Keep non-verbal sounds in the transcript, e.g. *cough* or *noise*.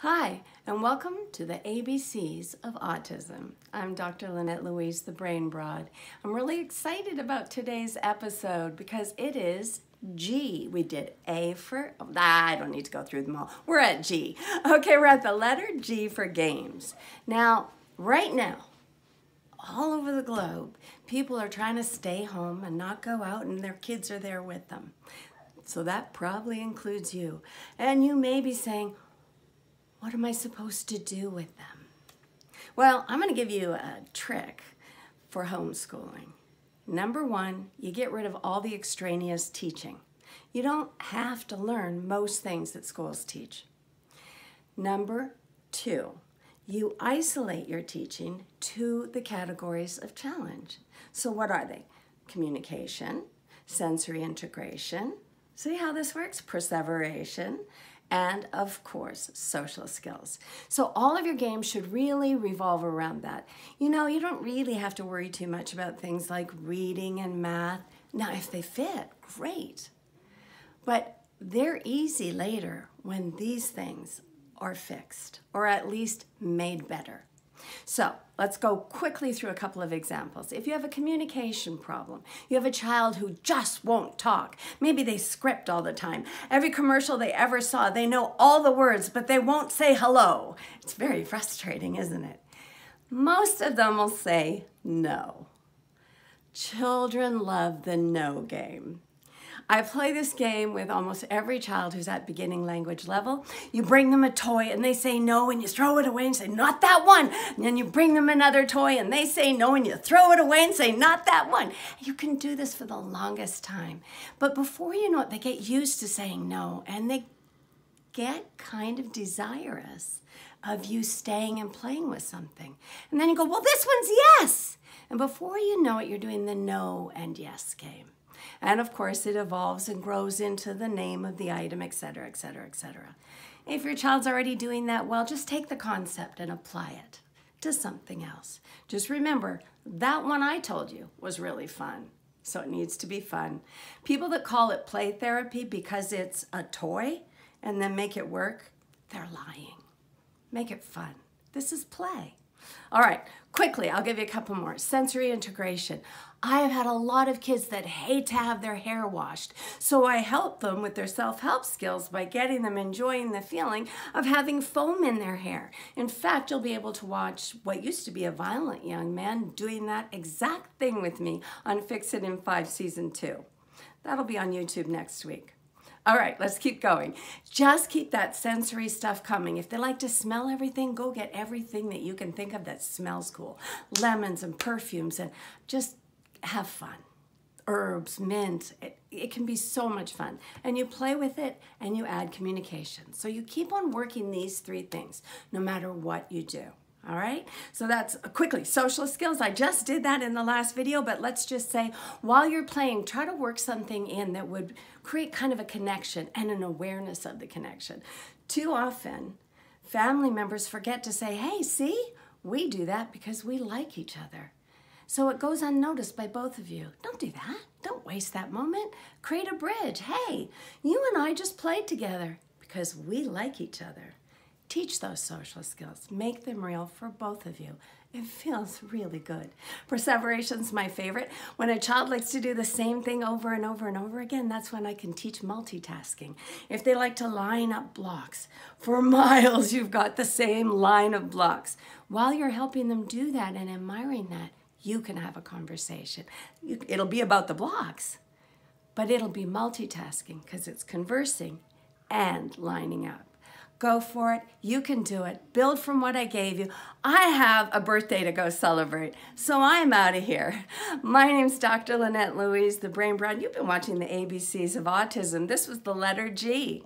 Hi, and welcome to the ABCs of Autism. I'm Dr. Lynette Louise, the Brain Broad. I'm really excited about today's episode because it is G. We did A for, oh, I don't need to go through them all. We're at G. Okay, we're at the letter G for games. Now, right now, all over the globe, people are trying to stay home and not go out, and their kids are there with them. So that probably includes you. And you may be saying, what am I supposed to do with them? Well, I'm going to give you a trick for homeschooling. Number one, you get rid of all the extraneous teaching. You don't have to learn most things that schools teach. Number two, you isolate your teaching to the categories of challenge. So, what are they? Communication, sensory integration. See how this works? Perseveration, and of course, social skills. So all of your games should really revolve around that. You know, you don't really have to worry too much about things like reading and math. Now, if they fit, great. But they're easy later when these things are fixed or at least made better. So let's go quickly through a couple of examples. If you have a communication problem, you have a child who just won't talk. Maybe they script all the time. Every commercial they ever saw, they know all the words, but they won't say hello. It's very frustrating, isn't it? Most of them will say no. Children love the no game. I play this game with almost every child who's at beginning language level. You bring them a toy and they say no and you throw it away and say, not that one. And then you bring them another toy and they say no and you throw it away and say, not that one. You can do this for the longest time. But before you know it, they get used to saying no and they get kind of desirous of you staying and playing with something. And then you go, well, this one's yes. And before you know it, you're doing the no and yes game. And of course, it evolves and grows into the name of the item, etc., etc., etc. If your child's already doing that well, just take the concept and apply it to something else. Just remember, that one I told you was really fun. So it needs to be fun. People that call it play therapy because it's a toy and then make it work, they're lying. Make it fun. This is play. All right, quickly, I'll give you a couple more. Sensory integration. I have had a lot of kids that hate to have their hair washed, so I help them with their self-help skills by getting them enjoying the feeling of having foam in their hair. In fact, you'll be able to watch what used to be a violent young man doing that exact thing with me on Fix It in 5 Season 2. That'll be on YouTube next week. All right, let's keep going. Just keep that sensory stuff coming. If they like to smell everything, go get everything that you can think of that smells cool. Lemons and perfumes and just have fun. Herbs, mint, it, it can be so much fun. And you play with it and you add communication. So you keep on working these three things no matter what you do. All right, so that's quickly social skills. I just did that in the last video, but let's just say while you're playing, try to work something in that would create kind of a connection and an awareness of the connection. Too often, family members forget to say, hey, see, we do that because we like each other. So it goes unnoticed by both of you. Don't do that. Don't waste that moment. Create a bridge. Hey, you and I just played together because we like each other. Teach those social skills. Make them real for both of you. It feels really good. Perseveration's my favorite. When a child likes to do the same thing over and over and over again, that's when I can teach multitasking. If they like to line up blocks, for *laughs* miles you've got the same line of blocks. While you're helping them do that and admiring that, you can have a conversation. It'll be about the blocks, but it'll be multitasking because it's conversing and lining up. Go for it. You can do it. Build from what I gave you. I have a birthday to go celebrate, so I'm out of here. *laughs* My name's Dr. Lynette Louise, the Brain Broad. You've been watching the ABCs of Autism. This was the letter G.